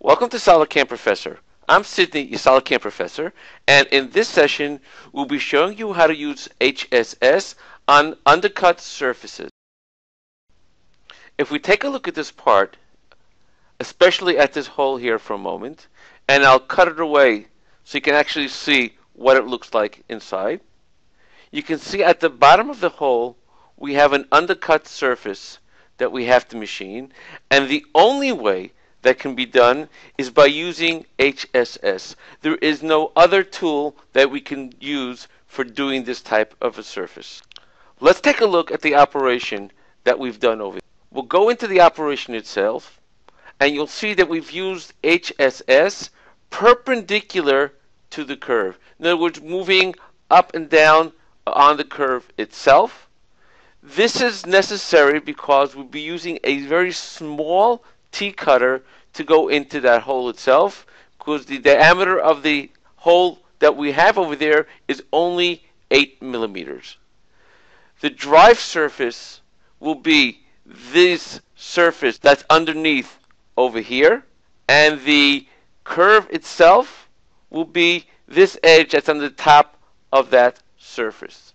Welcome to SolidCAM Professor. I'm Sidney, your SolidCAM Professor, and in this session, we'll be showing you how to use HSS on undercut surfaces. If we take a look at this part, especially at this hole here for a moment, and I'll cut it away so you can actually see what it looks like inside. You can see at the bottom of the hole, we have an undercut surface that we have to machine, and the only way that can be done is by using HSS. There is no other tool that we can use for doing this type of a surface. Let's take a look at the operation that we've done over here. We'll go into the operation itself and you'll see that we've used HSS perpendicular to the curve. In other words, moving up and down on the curve itself. This is necessary because we'll be using a very small T cutter to go into that hole itself because the diameter of the hole that we have over there is only 8 millimeters. The drive surface will be this surface that's underneath over here and the curve itself will be this edge that's on the top of that surface.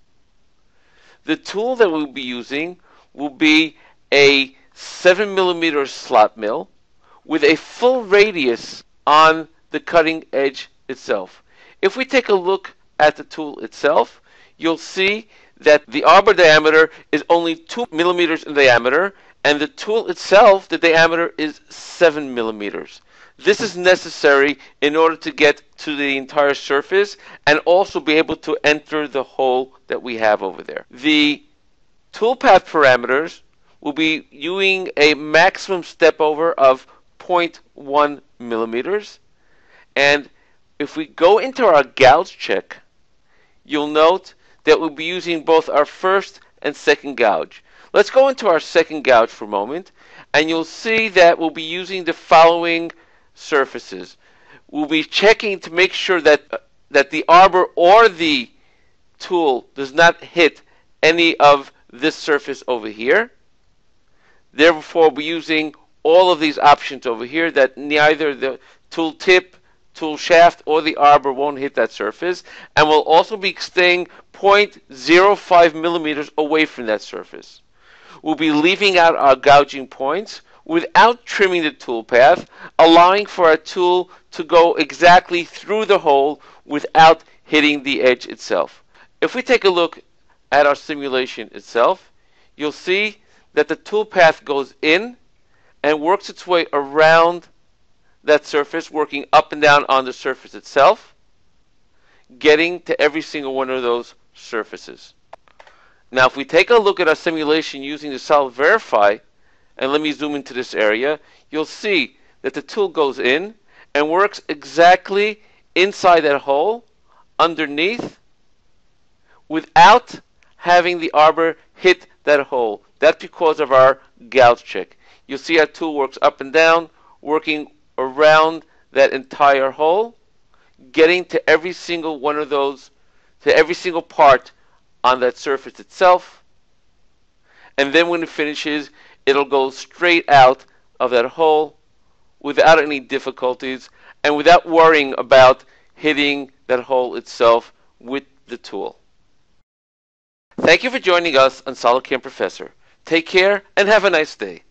The tool that we'll be using will be a 7 millimeter slot mill with a full radius on the cutting edge itself. If we take a look at the tool itself, you'll see that the arbor diameter is only 2 millimeters in diameter, and the tool itself, the diameter is 7 millimeters. This is necessary in order to get to the entire surface and also be able to enter the hole that we have over there. The toolpath parameters will be using a maximum step over of 0.1 millimeters. And if we go into our gouge check, you'll note that we'll be using both our first and second gouge. Let's go into our second gouge for a moment, and you'll see that we'll be using the following surfaces. We'll be checking to make sure that, uh, that the arbor or the tool does not hit any of this surface over here. Therefore, we're using all of these options over here that neither the tool tip, tool shaft, or the arbor won't hit that surface. And we'll also be staying 0.05 millimeters away from that surface. We'll be leaving out our gouging points without trimming the tool path, allowing for our tool to go exactly through the hole without hitting the edge itself. If we take a look at our simulation itself, you'll see that the tool path goes in and works its way around that surface, working up and down on the surface itself, getting to every single one of those surfaces. Now, if we take a look at our simulation using the Solid Verify, and let me zoom into this area, you'll see that the tool goes in and works exactly inside that hole, underneath, without having the arbor hit that hole. That's because of our gouge check. You'll see our tool works up and down, working around that entire hole, getting to every single one of those, to every single part on that surface itself. And then when it finishes, it'll go straight out of that hole without any difficulties and without worrying about hitting that hole itself with the tool. Thank you for joining us on SolidCAM Professor. Take care and have a nice day.